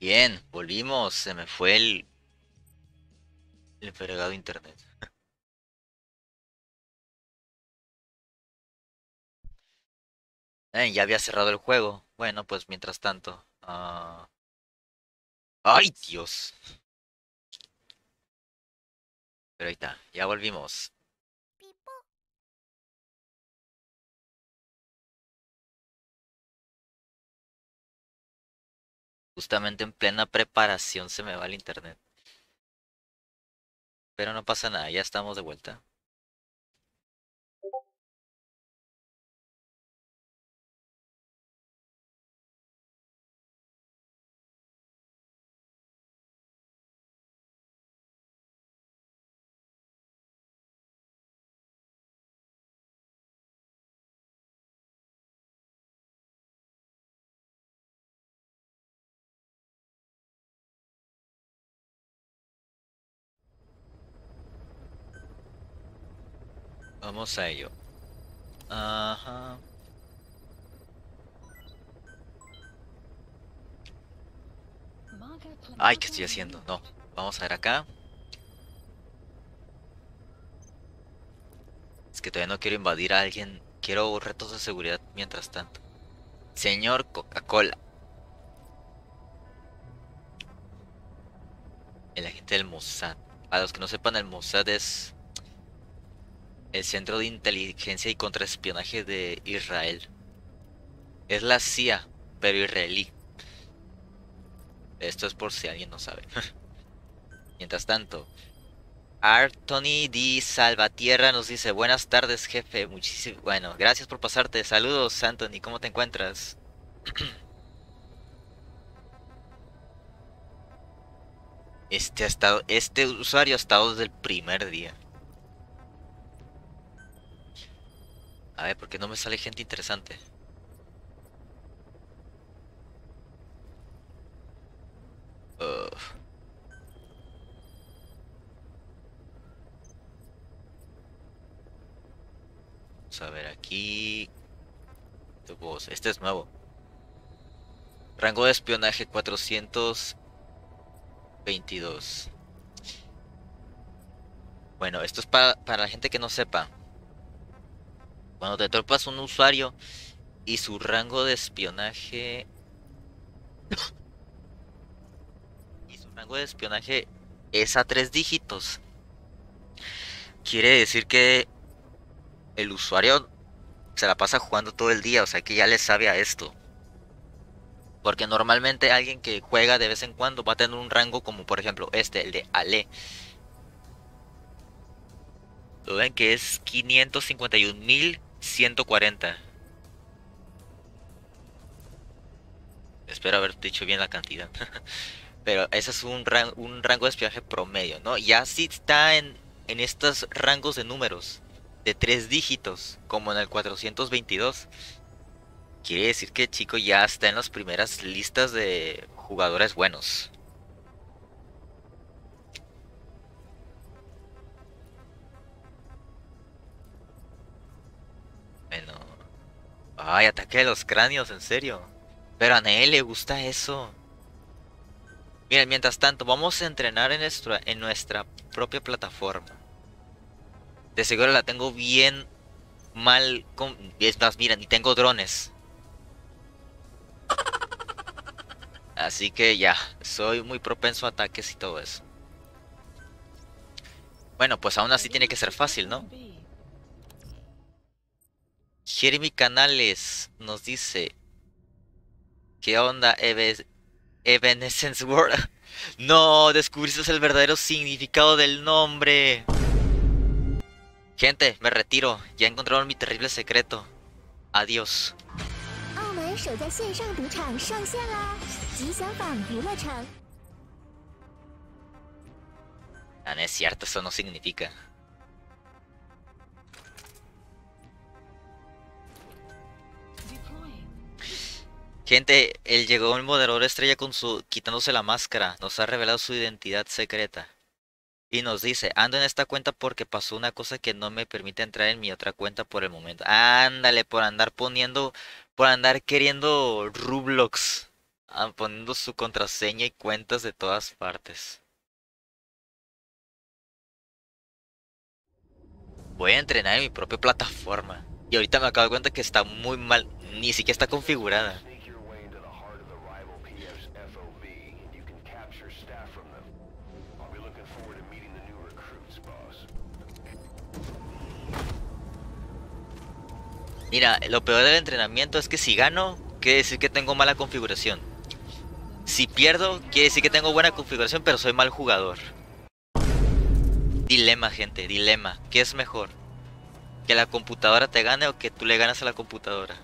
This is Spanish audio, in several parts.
Bien, volvimos. Se me fue el, el fregado internet. Eh, ya había cerrado el juego. Bueno, pues mientras tanto. ah, ¡Ay, Dios! Pero ahí está, ya volvimos. Justamente en plena preparación se me va el internet. Pero no pasa nada, ya estamos de vuelta. Vamos a ello. Ajá. Ay, ¿qué estoy haciendo? No. Vamos a ver acá. Es que todavía no quiero invadir a alguien. Quiero retos de seguridad mientras tanto. Señor Coca-Cola. El agente del Mossad. A los que no sepan, el Mossad es el Centro de Inteligencia y Contraespionaje de Israel. Es la CIA, pero israelí. Esto es por si alguien no sabe. Mientras tanto, Artony D. Salvatierra nos dice, buenas tardes jefe, muchísimo, bueno, gracias por pasarte, saludos Anthony, ¿cómo te encuentras? Este, ha estado, este usuario ha estado desde el primer día. A ver, ¿por qué no me sale gente interesante? Vamos a ver aquí. Este es nuevo. Rango de espionaje 422. Bueno, esto es para, para la gente que no sepa. Cuando te tropas un usuario y su rango de espionaje... y su rango de espionaje es a tres dígitos. Quiere decir que el usuario se la pasa jugando todo el día, o sea que ya le sabe a esto. Porque normalmente alguien que juega de vez en cuando va a tener un rango como por ejemplo este, el de Ale. Lo ven que es 551.140. Espero haber dicho bien la cantidad. Pero ese es un, un rango de espionaje promedio, ¿no? Ya si está en, en estos rangos de números de tres dígitos, como en el 422, quiere decir que chico ya está en las primeras listas de jugadores buenos. Ay, ataque de los cráneos, en serio. Pero a Neel le gusta eso. Miren, mientras tanto, vamos a entrenar en nuestra, en nuestra propia plataforma. De seguro la tengo bien mal. Con... Es más, miren, y tengo drones. Así que ya, soy muy propenso a ataques y todo eso. Bueno, pues aún así tiene que ser fácil, ¿no? Jeremy Canales nos dice... ¿Qué onda, Evanescence World? no, descubriste el verdadero significado del nombre. Gente, me retiro. Ya encontraron mi terrible secreto. Adiós. Ah, no es cierto, eso no significa. Gente, él llegó el moderador estrella con su quitándose la máscara. Nos ha revelado su identidad secreta. Y nos dice, ando en esta cuenta porque pasó una cosa que no me permite entrar en mi otra cuenta por el momento. Ándale, por andar poniendo, por andar queriendo Roblox. ah, poniendo su contraseña y cuentas de todas partes. Voy a entrenar en mi propia plataforma. Y ahorita me acabo de cuenta que está muy mal. Ni siquiera está configurada. Mira, lo peor del entrenamiento es que si gano, quiere decir que tengo mala configuración. Si pierdo, quiere decir que tengo buena configuración, pero soy mal jugador. Dilema, gente, dilema. ¿Qué es mejor? ¿Que la computadora te gane o que tú le ganas a la computadora?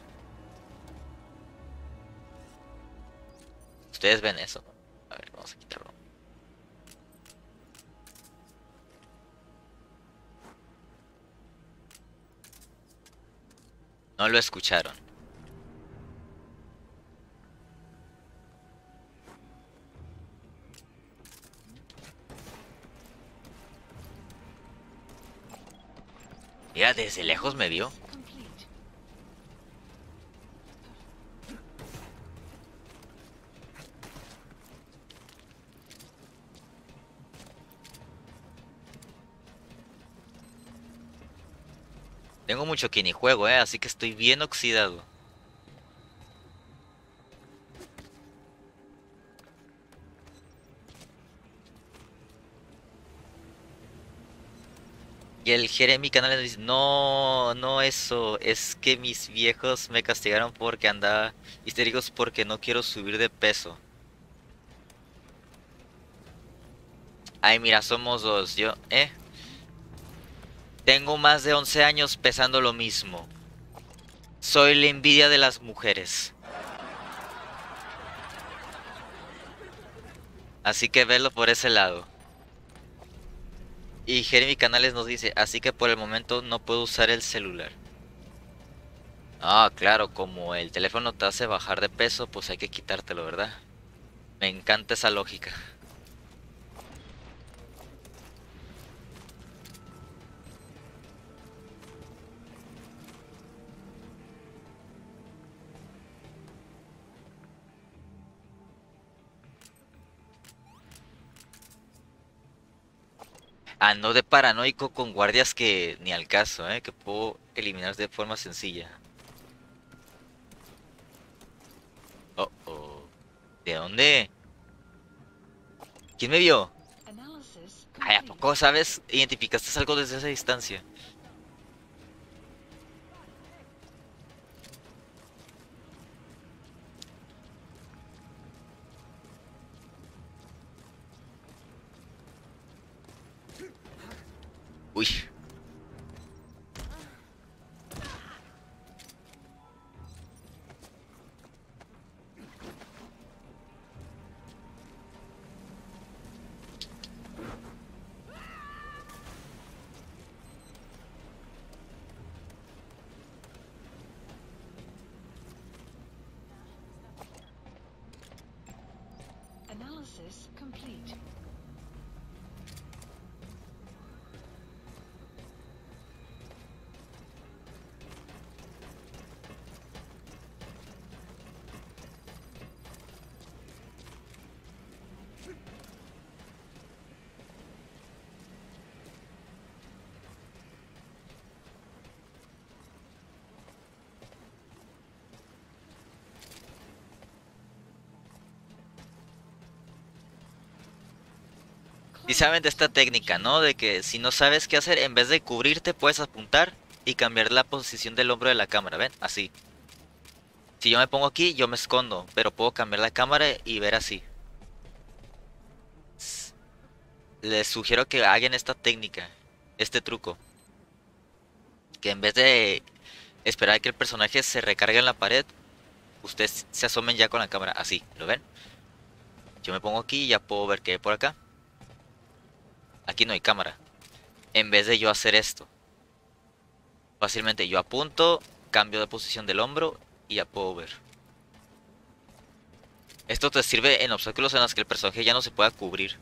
Ustedes ven eso. A ver, vamos a quitarlo. No lo escucharon. Mira, desde lejos me vio. Tengo mucho que ni juego, eh, así que estoy bien oxidado. Y el Jeremy Canales dice, no, no eso, es que mis viejos me castigaron porque andaba histéricos porque no quiero subir de peso. Ay, mira, somos dos, yo, eh. Tengo más de 11 años pesando lo mismo. Soy la envidia de las mujeres. Así que velo por ese lado. Y Jeremy Canales nos dice, así que por el momento no puedo usar el celular. Ah, claro, como el teléfono te hace bajar de peso, pues hay que quitártelo, ¿verdad? Me encanta esa lógica. Ando de paranoico con guardias que ni al caso, ¿eh? Que puedo eliminar de forma sencilla. Oh, oh. ¿De dónde? ¿Quién me vio? Ay, ¿a poco sabes? ¿Identificaste algo desde esa distancia? Uy. Y saben de esta técnica, ¿no? De que si no sabes qué hacer, en vez de cubrirte, puedes apuntar y cambiar la posición del hombro de la cámara, ¿ven? Así. Si yo me pongo aquí, yo me escondo, pero puedo cambiar la cámara y ver así. Les sugiero que hagan esta técnica, este truco. Que en vez de esperar a que el personaje se recargue en la pared, ustedes se asomen ya con la cámara, así, ¿lo ven? Yo me pongo aquí y ya puedo ver que hay por acá. Aquí no hay cámara. En vez de yo hacer esto. Fácilmente yo apunto, cambio de posición del hombro y ya puedo ver. Esto te sirve en obstáculos en los que el personaje ya no se pueda cubrir.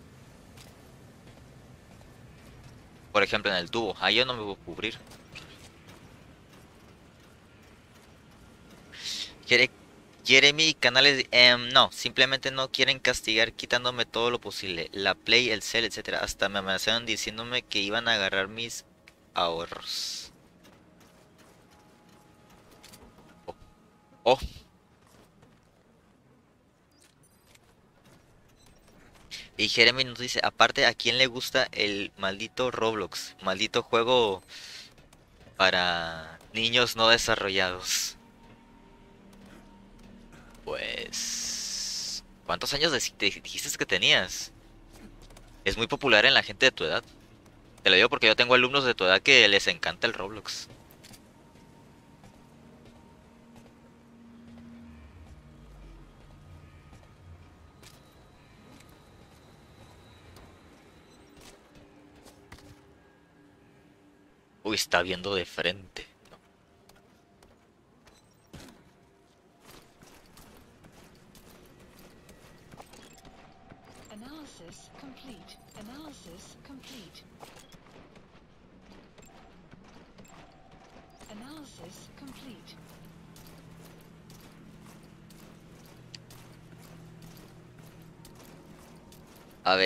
Por ejemplo en el tubo, ahí yo no me puedo cubrir. Jeremy Canales, em, no, simplemente no quieren castigar quitándome todo lo posible, la Play, el cel, etcétera. Hasta me amenazaron diciéndome que iban a agarrar mis ahorros. Oh. Y Jeremy nos dice, aparte, ¿a quién le gusta el maldito Roblox? Maldito juego para niños no desarrollados. Pues... ¿Cuántos años dijiste que tenías? Es muy popular en la gente de tu edad. Te lo digo porque yo tengo alumnos de tu edad que les encanta el Roblox. Uy, está viendo de frente.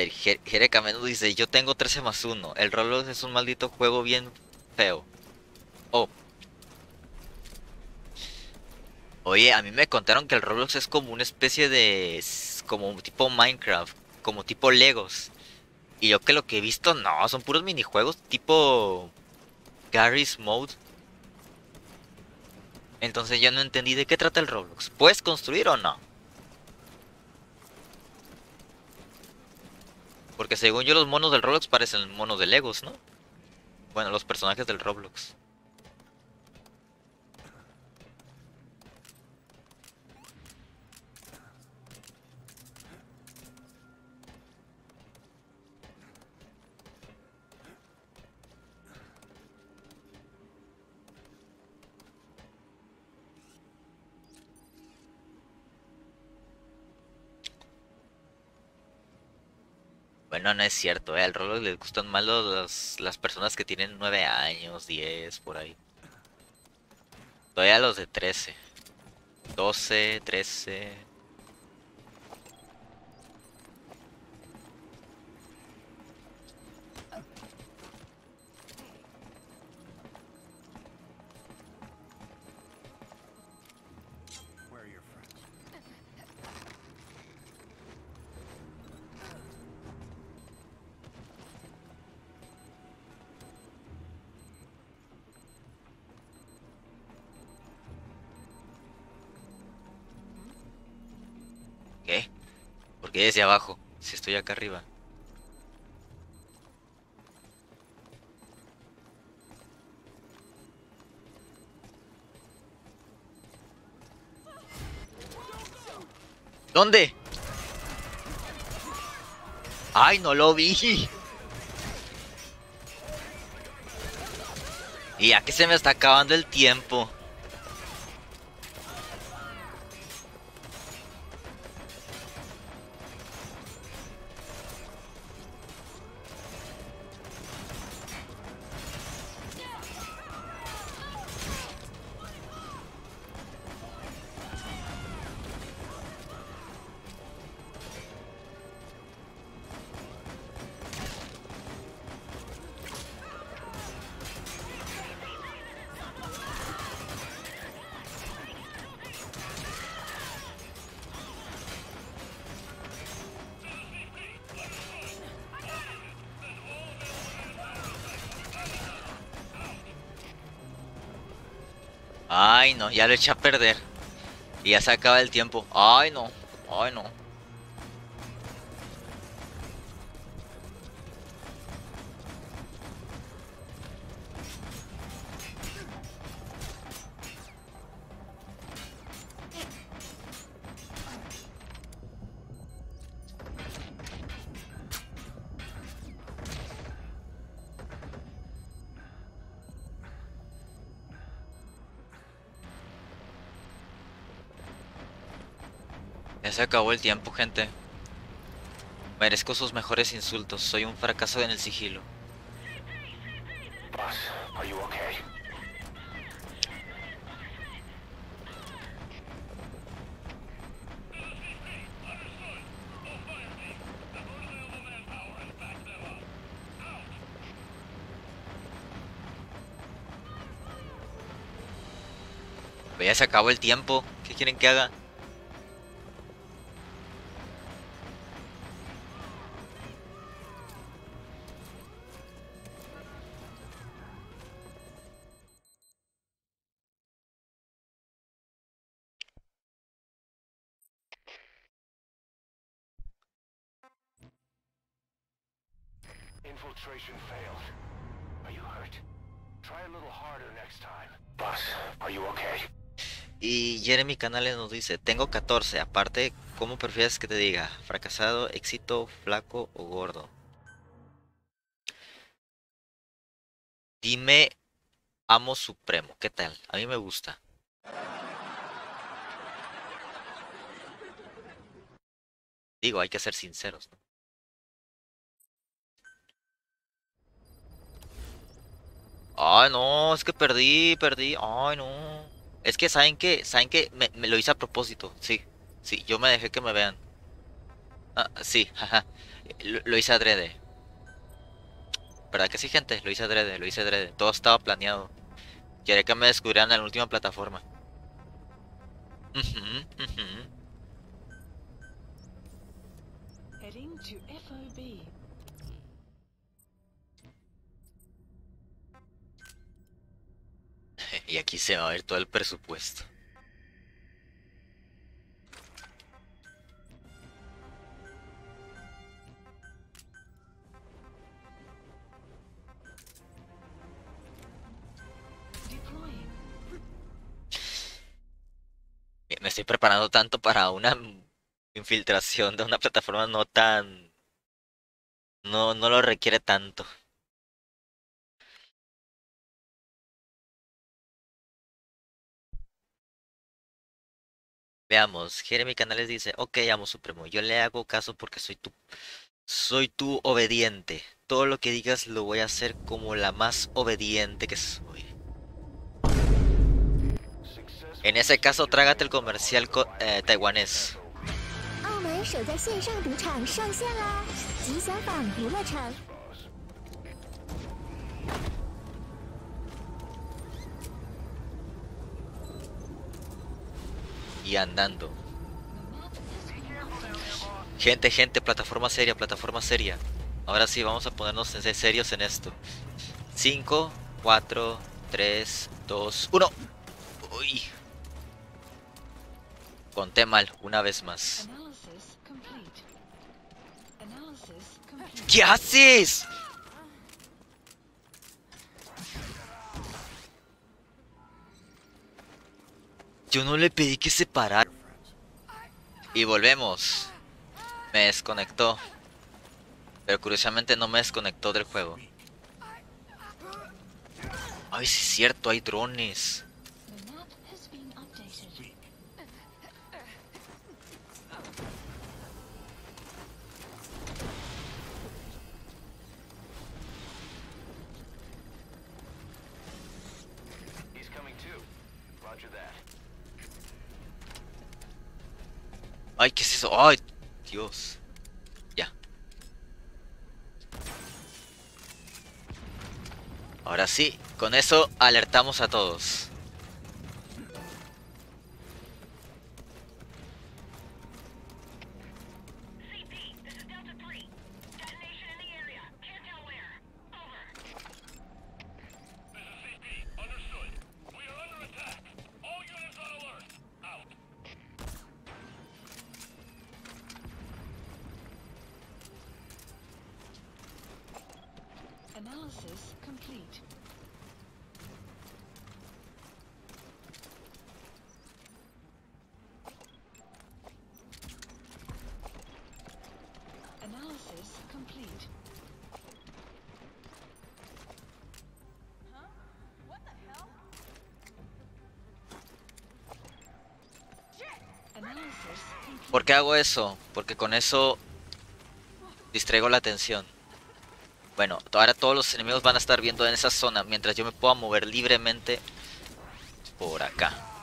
Ver, Jere Cameno dice, yo tengo 13 más 1. El Roblox es un maldito juego bien feo. Oh. Oye, a mí me contaron que el Roblox es como una especie de... como tipo Minecraft, como tipo Legos. Y yo que lo que he visto, no, son puros minijuegos tipo Garry's Mode. Entonces ya no entendí de qué trata el Roblox. ¿Puedes construir o no? Porque según yo los monos del Roblox parecen monos de Legos, ¿no? Bueno, los personajes del Roblox. Bueno, no es cierto, ¿eh? al Roblox les gustan más los, las personas que tienen 9 años, 10, por ahí. Todavía los de 13. 12, 13. Qué desde abajo? Si estoy acá arriba. ¿Dónde? ¡Ay, no lo vi! Y ya que se me está acabando el tiempo. Ya lo eché a perder. Y ya se acaba el tiempo. Ay, no. Ay, no. Ya se acabó el tiempo, gente. Merezco sus mejores insultos. Soy un fracaso en el sigilo. Ya se acabó el tiempo. ¿Qué quieren que haga? Canales nos dice, tengo 14, aparte, ¿cómo prefieres que te diga? ¿Fracasado, éxito, flaco o gordo? Dime, amo supremo, ¿qué tal? A mí me gusta. Digo, hay que ser sinceros, ¿no? Ay, no, es que perdí, perdí. Ay, no. Es que saben que, saben que me, lo hice a propósito. Sí, sí, yo me dejé que me vean. Ah, sí, jaja. Lo, hice adrede. ¿Verdad que sí, gente? Lo hice adrede, lo hice adrede. Todo estaba planeado. Quería que me descubrieran en la última plataforma. Ujú, ujú. Heading Y aquí se va a ver todo el presupuesto. Me estoy preparando tanto para una infiltración de una plataforma no tan... No, no lo requiere tanto. Veamos, Jeremy Canales dice, ok, amo supremo, yo le hago caso porque soy tu, soy tu obediente. Todo lo que digas lo voy a hacer como la más obediente que soy. En ese caso, trágate el comercial co- eh, taiwanés. Y andando. Gente, gente, plataforma seria, plataforma seria. Ahora sí, vamos a ponernos en- serios en esto. 5, 4, 3, 2, 1. Uy. Conté mal, una vez más. ¿Qué haces? Yo no le pedí que se parara. Y volvemos. Me desconectó. Pero curiosamente no me desconectó del juego. Ay, sí es cierto, hay drones. Ay, Dios. Ya. Ahora sí, con eso alertamos a todos. Hago eso? Porque con eso distraigo la atención. Bueno, ahora todos los enemigos van a estar viendo en esa zona mientras yo me pueda mover libremente por acá.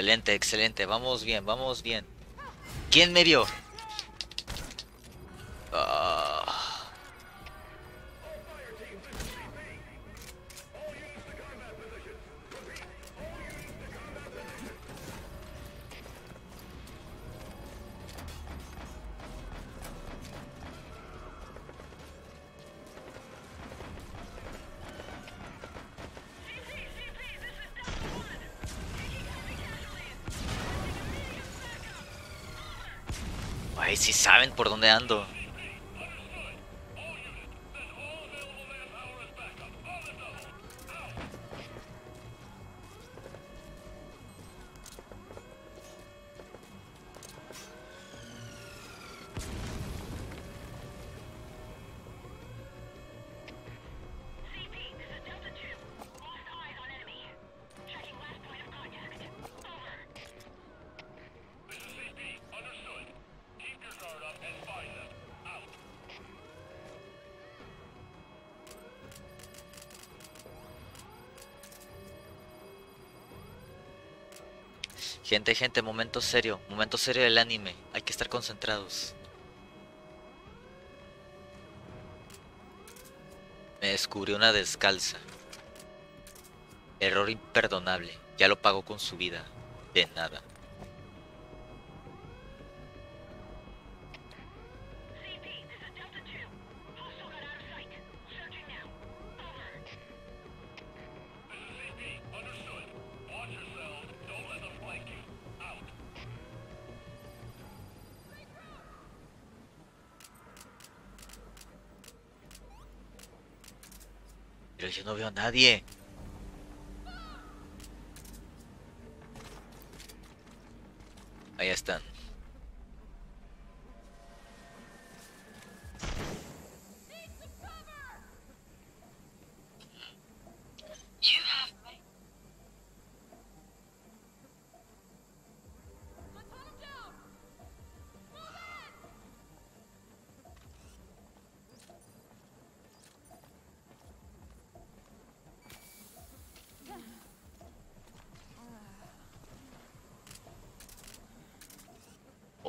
Excelente, excelente. Vamos bien, vamos bien. ¿Quién me vio? Ay, si saben por dónde ando. Gente, gente, momento serio. Momento serio del anime. Hay que estar concentrados. Me descubrió una descalza. Error imperdonable. Ya lo pagó con su vida. De nada. Nadie.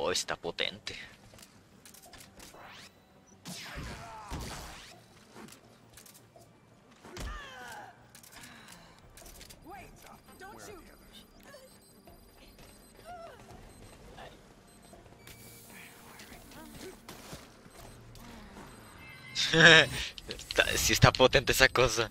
Oh, está potente. Sí está potente esa cosa.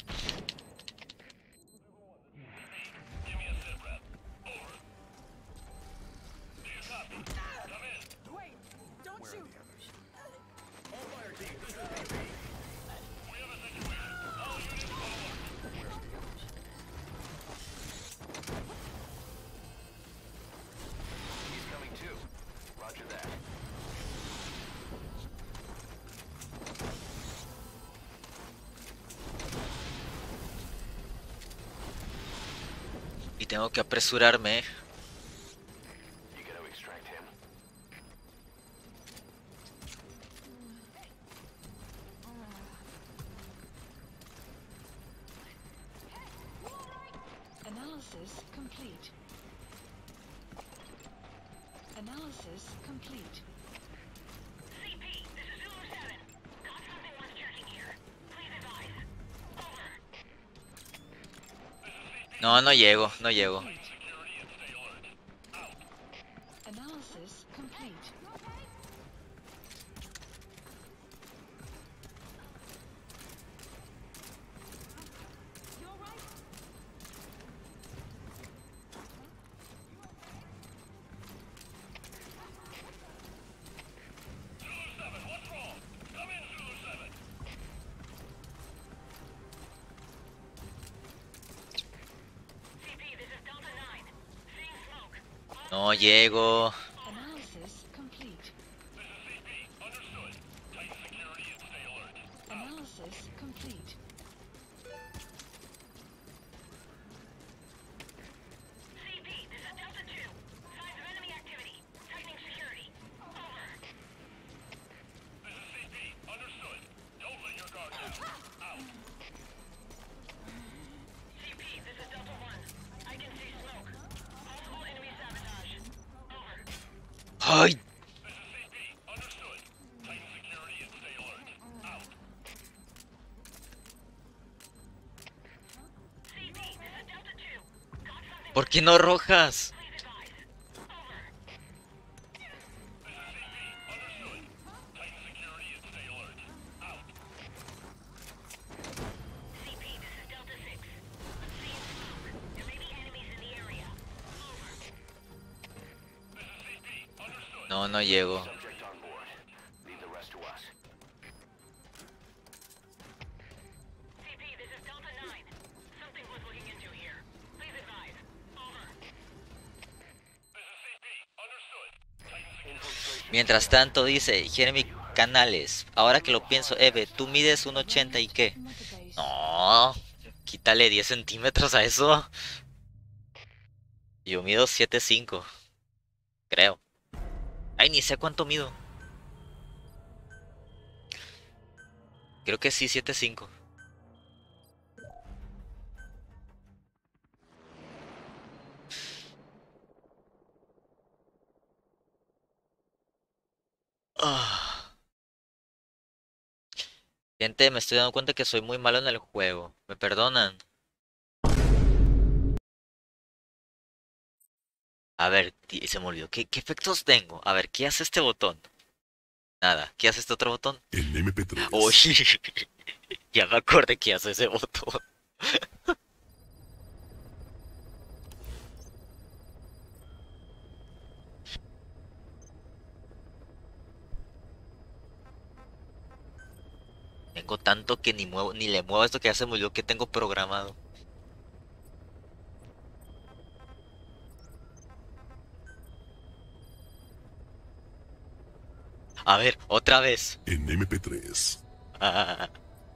Tengo que apresurarme. No, no llego, no llego. No the area. Over. No, no llego. Mientras tanto dice Jeremy Canales. Ahora que lo pienso, Eve, tú mides un 80 y qué? No, quítale 10 centímetros a eso. Yo mido 7'5. Creo. Ay, ni sé cuánto mido. Creo que sí, 7'5. Ah. Gente, me estoy dando cuenta que soy muy malo en el juego. ¿Me perdonan? A ver, se me olvidó. ¿Qué, qué efectos tengo? A ver, ¿qué hace este botón? Nada. ¿Qué hace este otro botón? En MP3. Uy, ya me acordé qué hace ese botón. Tengo tanto que ni muevo, ni le muevo esto que ya se me olvidó que tengo programado. A ver, otra vez. En MP3. Ah.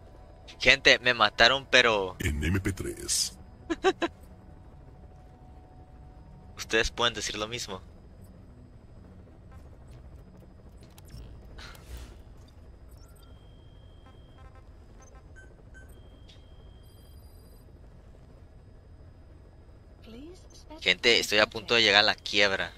Gente, me mataron, pero En MP3. ustedes pueden decir lo mismo. Please specify Gente, estoy a punto de llegar a la quiebra.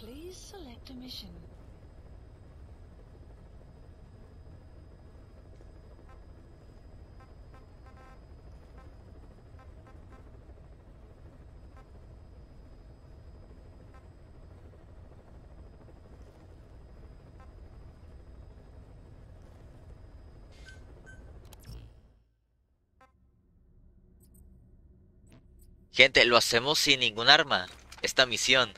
Please select a mission. Gente, lo hacemos sin ningún arma. Esta misión.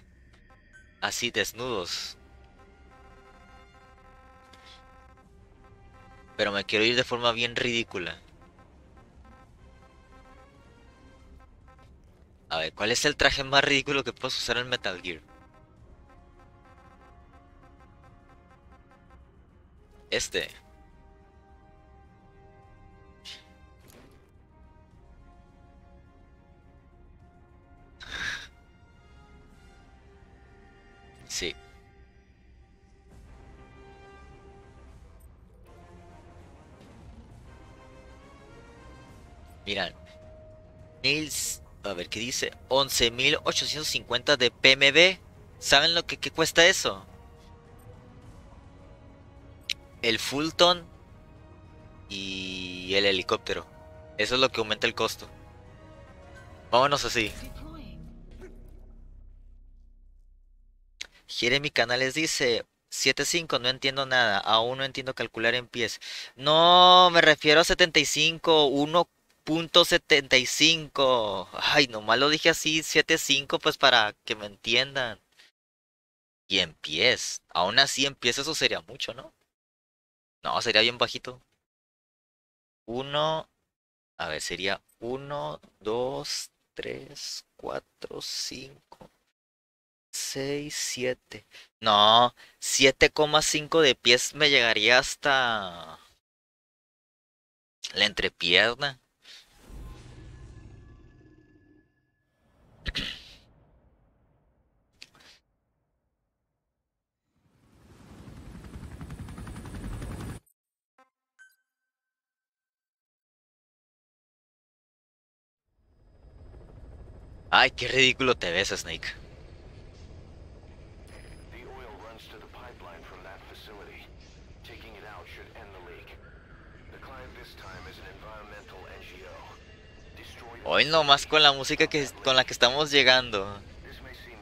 Así, desnudos. Pero me quiero ir de forma bien ridícula. A ver, ¿cuál es el traje más ridículo que puedes usar en Metal Gear? Este. Miran. A ver qué dice. 11.850 de PMB. ¿Saben lo que, que cuesta eso? El Fulton y el helicóptero. Eso es lo que aumenta el costo. Vámonos así. Jeremy Canales dice 75, no entiendo nada, aún no entiendo calcular en pies. No, me refiero a 75, 1.75. Ay, nomás lo dije así, 75, pues para que me entiendan. Y en pies, aún así en pies eso sería mucho, ¿no? No, sería bien bajito. Uno. A ver, sería uno, dos, tres, cuatro, cinco, seis, siete. No, 7,5 de pies me llegaría hasta la entrepierna. Ay, qué ridículo te ves, Snake. Hoy nomás con la música que con la que estamos llegando. This may seem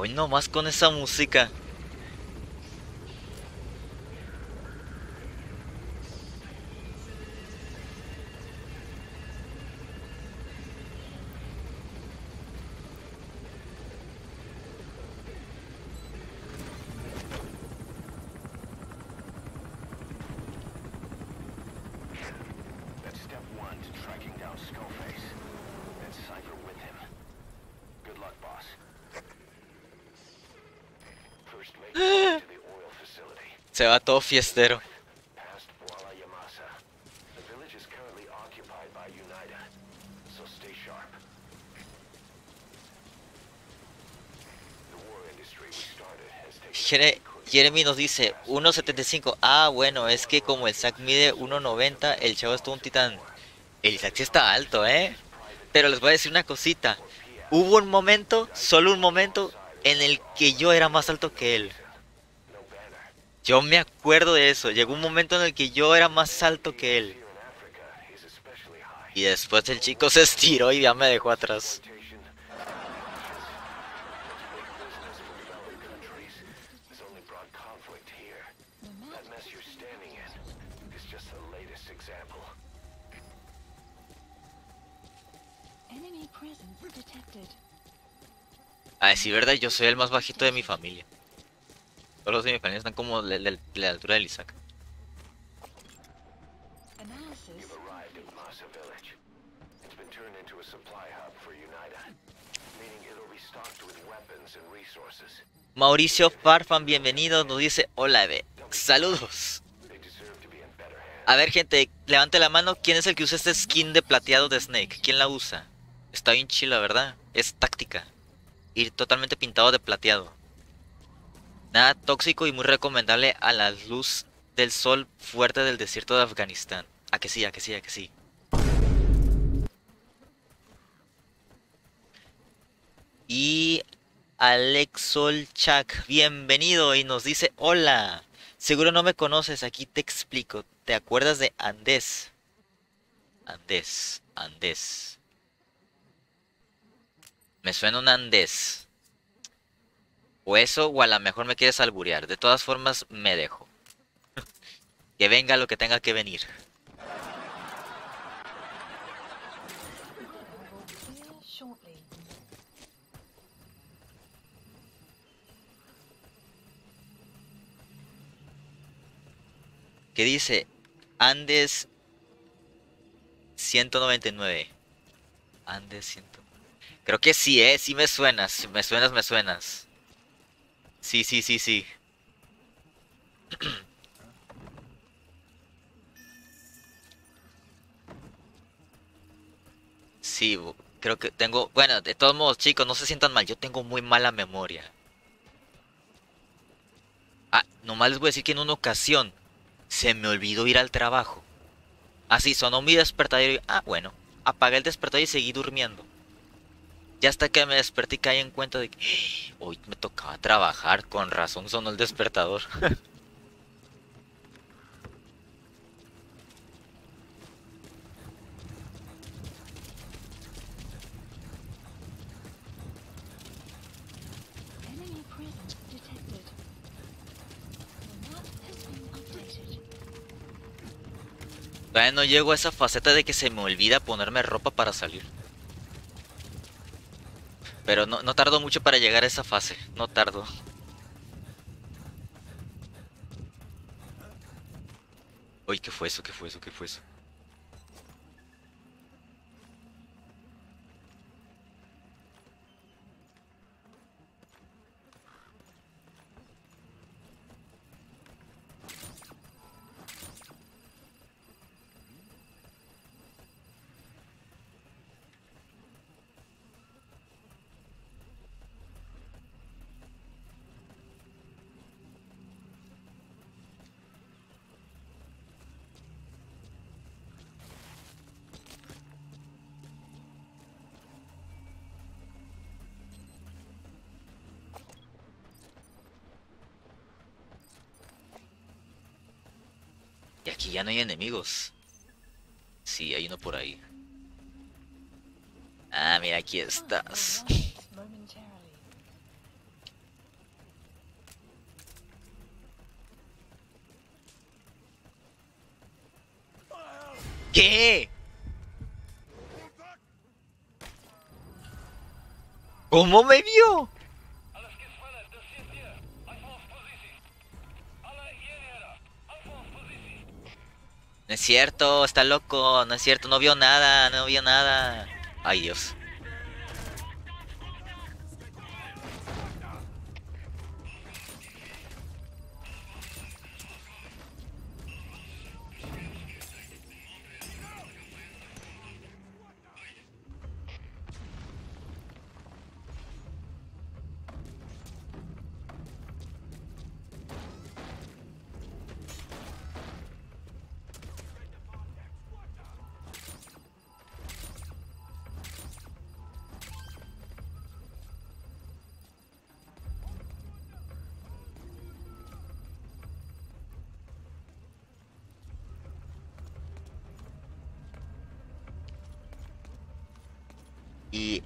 Hoy nomás con esa música. That's step one to tracking down Skullface. Started has taken Jere- Jeremy nos dice 1.75. Ah, bueno, es que como el Zack mide 1.90, el chavo es todo un titán. El Isaac sí está alto, ¿eh? Pero les voy a decir una cosita. Hubo un momento, solo un momento, en el que yo era más alto que él. Yo me acuerdo de eso. Llegó un momento en el que yo era más alto que él. Y después el chico se estiró y ya me dejó atrás. Rotation, countries has only brought conflict here. The That map mess you're standing in is just the latest example. enemy presence detected. A decir verdad, yo soy el más bajito de mi familia. Todos los familia están como de, de- de la altura del Isaac. Analysis You've arrived at Masa Village. It's been turned into a supply hub for Unida, meaning it'll be stocked with weapons and resources. Mauricio Farfan, bienvenido, nos dice hola, Eve. Saludos. A ver, gente, levante la mano. ¿Quién es el que usa este skin de plateado de Snake? ¿Quién la usa? Está bien chila, ¿verdad? Es táctica. Ir totalmente pintado de plateado. Nada tóxico y muy recomendable a la luz del sol fuerte del desierto de Afganistán. A que sí, a que sí, a que sí. Y Alexolchak, bienvenido y nos dice hola. Seguro no me conoces, aquí te explico. ¿Te acuerdas de Andés? Andés, Andés. Me suena un Andés. O eso, o a lo mejor me quieres alburear. De todas formas, me dejo. que venga lo que tenga que venir. ¿Qué dice? Andes 199. Andes 100. Creo que sí, eh. Sí me suenas. Me suenas, me suenas. Sí, sí, sí, sí. Sí, creo que tengo... Bueno, de todos modos, chicos, no se sientan mal. Yo tengo muy mala memoria. Ah, nomás les voy a decir que en una ocasión se me olvidó ir al trabajo. Así sonó mi despertador y... Ah, bueno. Apagué el despertador y seguí durmiendo. Ya hasta que me desperté y caí en cuenta de que hoy me tocaba trabajar, con razón sonó el despertador. Todavía no llego a esa faceta de que se me olvida ponerme ropa para salir. Pero no, no tardo mucho para llegar a esa fase. No tardo. Uy, ¿qué fue eso? ¿Qué fue eso? ¿Qué fue eso? Y aquí ya no hay enemigos. Sí, hay uno por ahí. Ah, mira, aquí estás. ¿Qué? ¿Cómo me vio? No es cierto, está loco, no es cierto, no vio nada, no vio nada. Ay Dios. Y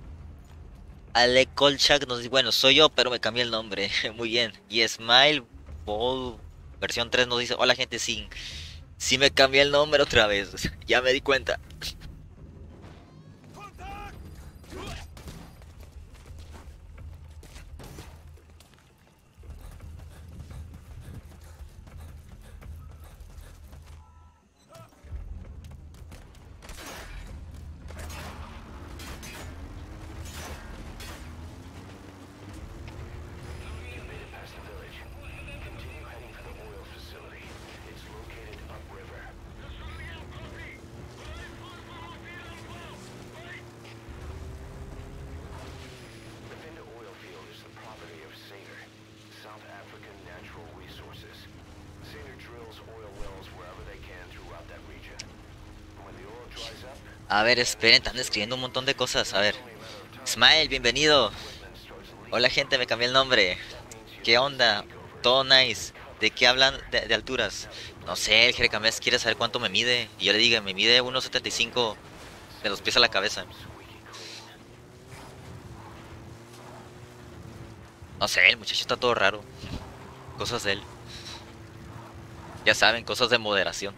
Ale Kolchak nos dice, bueno, soy yo, pero me cambié el nombre. Muy bien. Y Smile Ball versión 3 nos dice, hola gente, sí, sí me cambié el nombre otra vez. ya me di cuenta. A ver, esperen, están escribiendo un montón de cosas. A ver. Smile, bienvenido. Hola gente, me cambié el nombre. ¿Qué onda? Todo nice. ¿De qué hablan de, alturas? No sé, el Jerecamés quiere saber cuánto me mide. Y yo le digo, me mide 1.75 de los pies a la cabeza. No sé, el muchacho está todo raro. Cosas de él. Ya saben, cosas de moderación.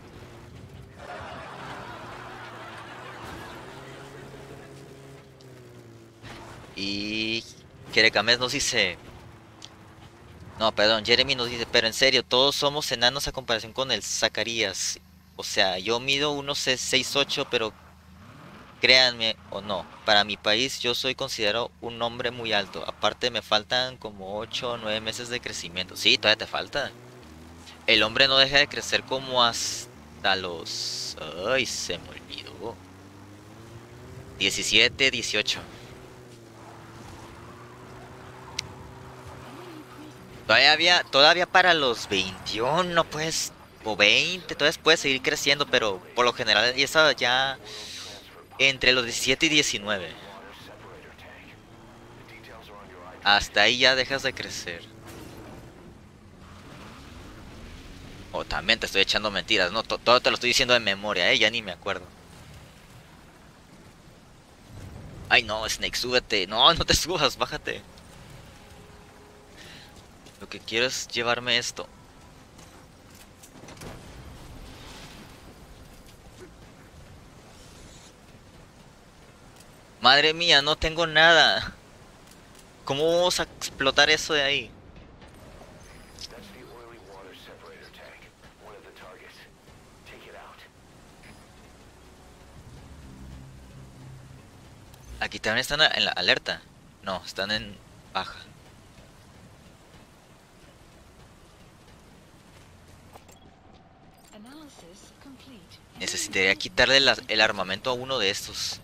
Y Kerekamés nos dice... No, perdón, Jeremy nos dice, pero en serio, todos somos enanos a comparación con el Zacarías. O sea, yo mido unos 6'8", pero créanme o no, para mi país yo soy considerado un hombre muy alto. Aparte me faltan como 8 o 9 meses de crecimiento. Sí, todavía te falta. El hombre no deja de crecer como hasta los... Ay, se me olvidó. 17, 18. Todavía, todavía para los 21, pues, o 20, todavía puedes seguir creciendo, pero por lo general ya está ya entre los 17 y 19. Hasta ahí ya dejas de crecer. O también te estoy echando mentiras, no, To- todo te lo estoy diciendo de memoria, eh, ya ni me acuerdo. Ay no, Snake, súbete. No, no te subas, bájate. Lo que quiero es llevarme esto. Madre mía, no tengo nada. ¿Cómo vamos a explotar eso de ahí? Aquí también están en la alerta. No, están en baja. Necesitaría quitarle el armamento a uno de estos.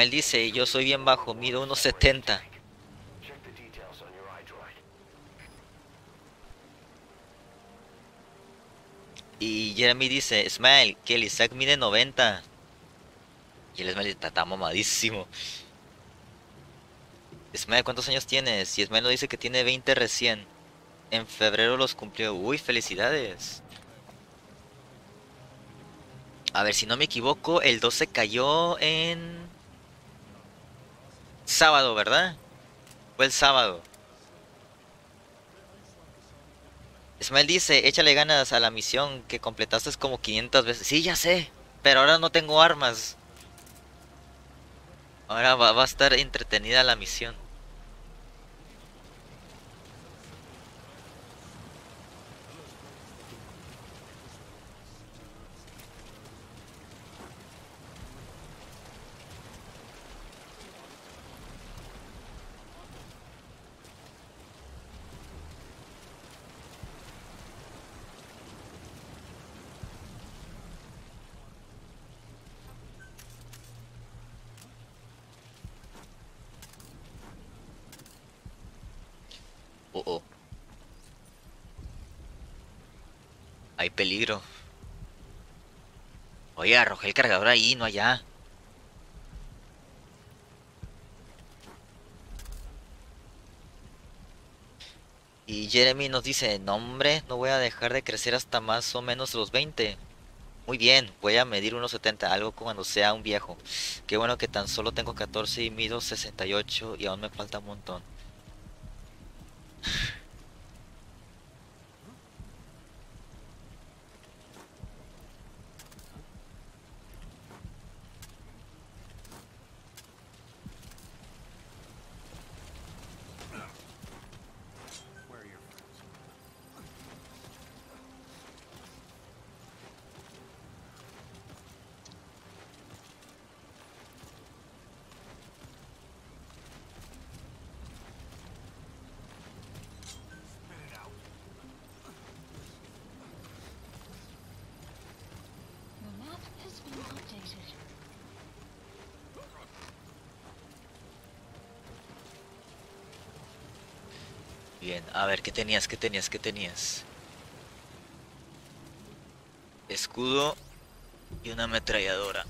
Ismael dice, yo soy bien bajo, mido unos 70. Check the details on your iDroid. Y Jeremy dice, Ismael, que el Isaac mide 90. Y el Ismael está, está mamadísimo. Ismael, ¿cuántos años tienes? Y Ismael nos dice que tiene 20 recién. En febrero los cumplió. Uy, felicidades. A ver, si no me equivoco, el 12 cayó en... Sábado, ¿verdad? Fue el sábado. Ismael dice, échale ganas a la misión que completaste como 500 veces. Sí, ya sé, pero ahora no tengo armas. Ahora va, va a estar entretenida la misión. Oh, oh. Hay peligro. Oye, arrojé el cargador ahí, no allá. Y Jeremy nos dice, no hombre, no voy a dejar de crecer hasta más o menos los 20. Muy bien, voy a medir unos 70, algo cuando sea un viejo. Qué bueno que tan solo tengo 14 y mido 68 y aún me falta un montón. A ver, ¿qué tenías? ¿Qué tenías? ¿Qué tenías? Escudo y una ametralladora.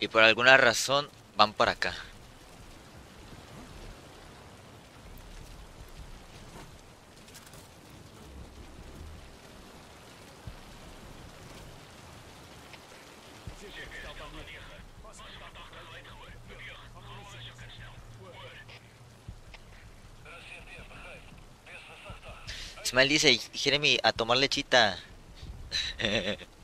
Y por alguna razón van para acá. Ismael dice, Jeremy, a tomar lechita.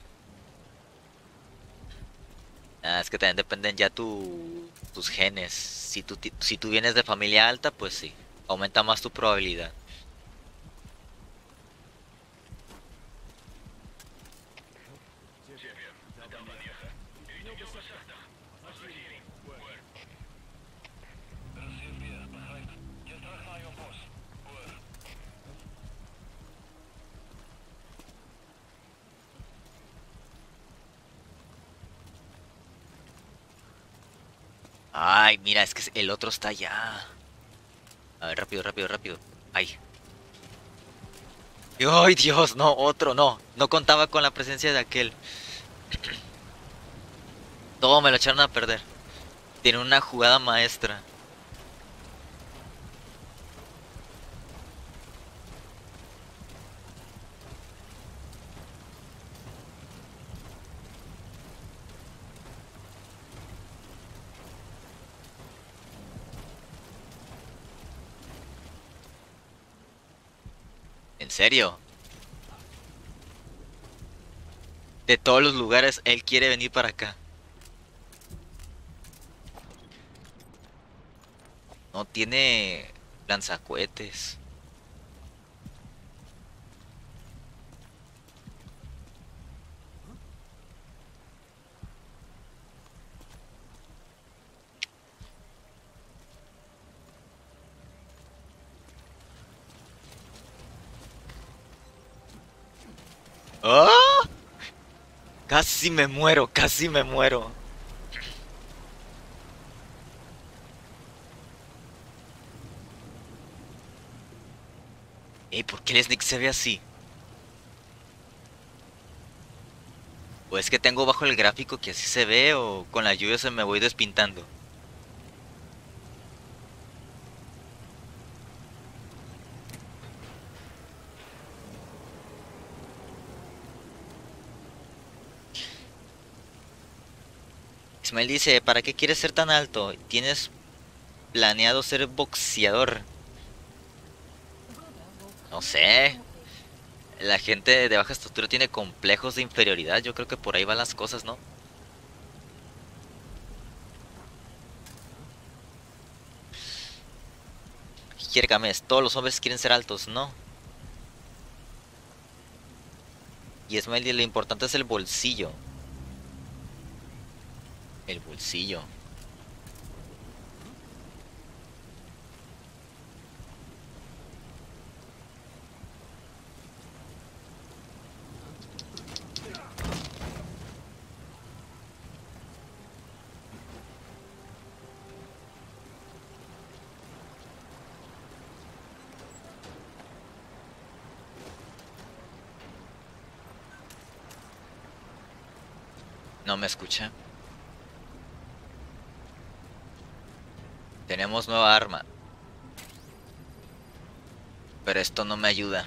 Ah, es que también dependen ya tu, tus genes. Si tú, si tú vienes de familia alta, pues sí, aumenta más tu probabilidad. El otro está allá. A ver, rápido, rápido, rápido. Ay. Ay, Dios, no, otro, no. No contaba con la presencia de aquel. Todo me lo echaron a perder. Tiene una jugada maestra. ¿En serio? De todos los lugares, él quiere venir para acá. No tiene lanzacohetes. ¡Ah! Casi me muero, casi me muero. Ey, ¿por qué el Snake se ve así? ¿O es que tengo bajo el gráfico que así se ve o con la lluvia se me voy despintando? Ismael dice, ¿para qué quieres ser tan alto? ¿Tienes planeado ser boxeador? No sé. La gente de baja estatura tiene complejos de inferioridad. Yo creo que por ahí van las cosas, ¿no? Jergames, todos los hombres quieren ser altos, ¿no? Y Ismael, lo importante es el bolsillo. El bolsillo. No me escucha. Tenemos nueva arma. Pero esto no me ayuda.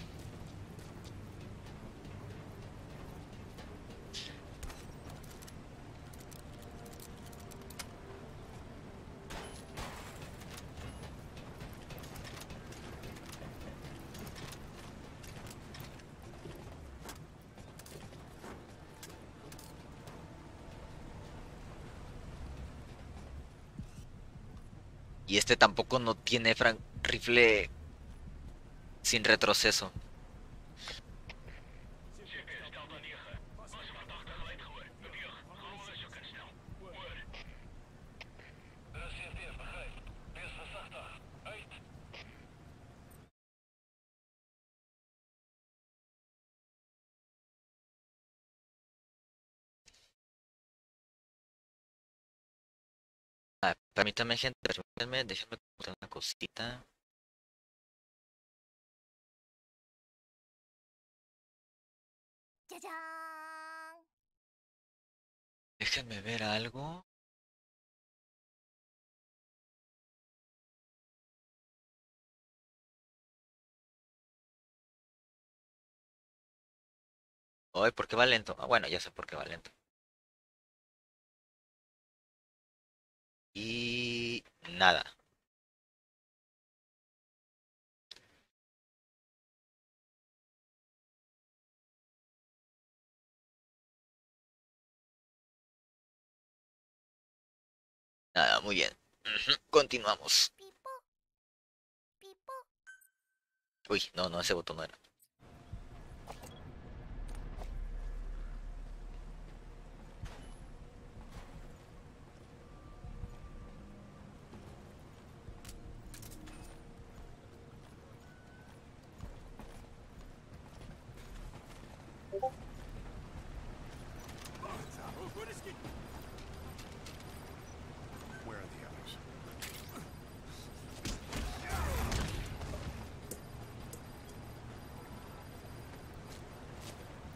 Y este tampoco no tiene rifle sin retroceso. Permítame, gente, permítanme, déjenme contar una cosita. Déjenme ver algo. Ay, ¿por qué va lento? Ah, bueno, ya sé por qué va lento. Y nada. Nada, muy bien. Continuamos. Uy, no, no, ese botón no era. Where are the others?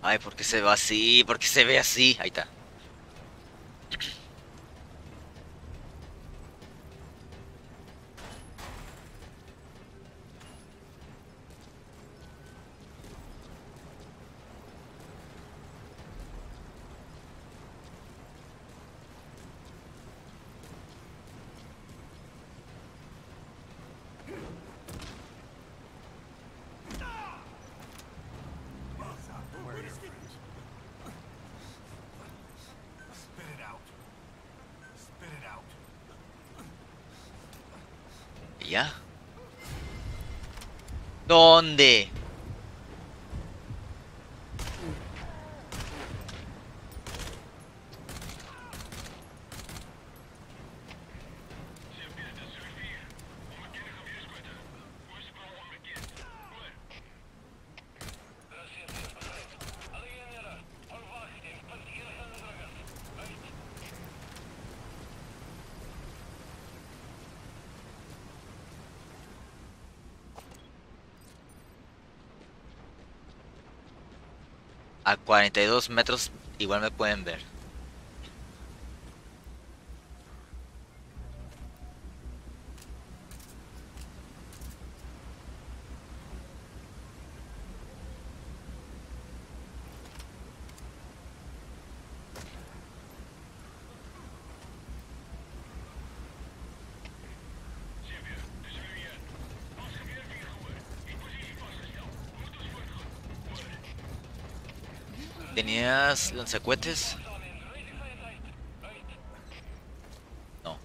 Ay, ¿por qué se ve así? ¿Por qué se ve así? Ahí está. ¿Dónde? A 42 metros igual me pueden ver. ¿Tenías lanzacuetes? No.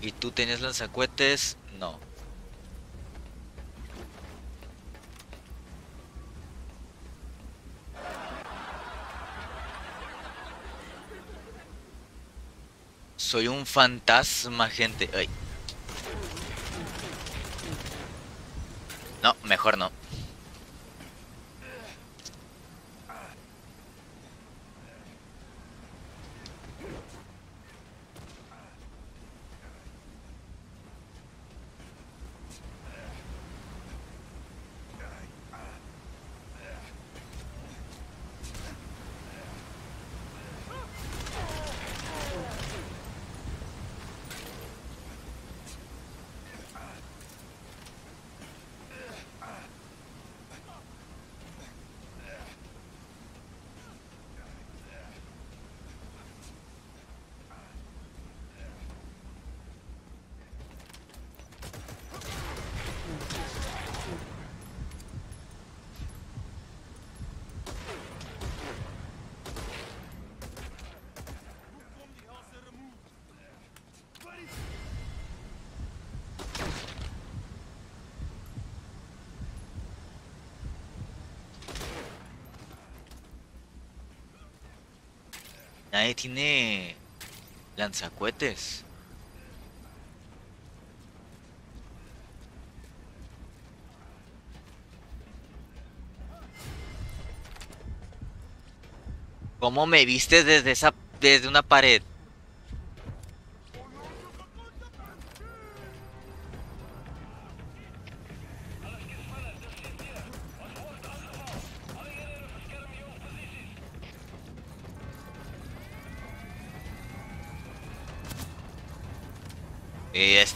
¿Y tú tenías lanzacuetes? No. Soy un fantasma, gente. No, mejor no. Nadie tiene lanzacuetes. ¿Cómo me viste desde esa desde una pared?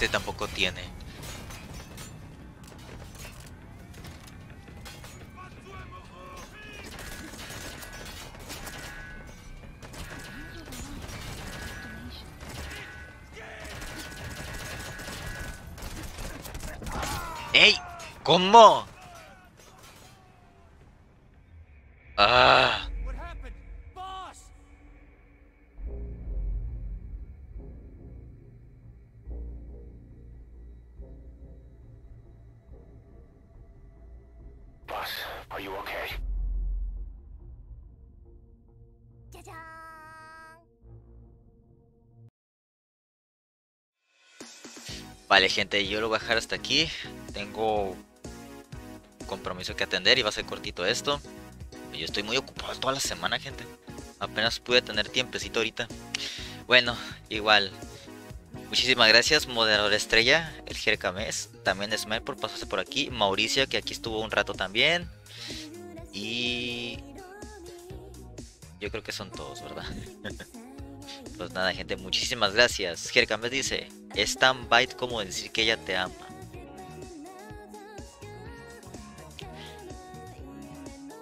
Este tampoco tiene. ¡Ey! ¿Cómo? Vale, gente, yo lo voy a dejar hasta aquí. Tengo un compromiso que atender y va a ser cortito esto. Yo estoy muy ocupado toda la semana, gente. Apenas pude tener tiempecito ahorita. Bueno, igual. Muchísimas gracias, moderador estrella, el Jercames. También Smile por pasarse por aquí. Mauricio, que aquí estuvo un rato también. Y. Yo creo que son todos, ¿verdad? pues nada, gente, muchísimas gracias. Jercames dice: Es tan byte como decir que ella te ama.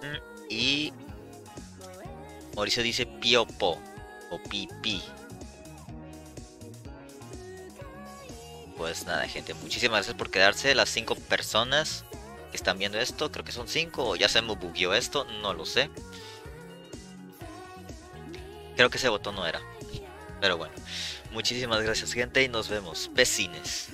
Mm, Y. Mauricio dice Pio Po o Pipi. Pues nada, gente, muchísimas gracias por quedarse. Las cinco personas que están viendo esto, creo que son cinco, o ya se me bugueó esto, no lo sé. Creo que ese botón no era. Pero bueno, muchísimas gracias, gente, y nos vemos. Vecines.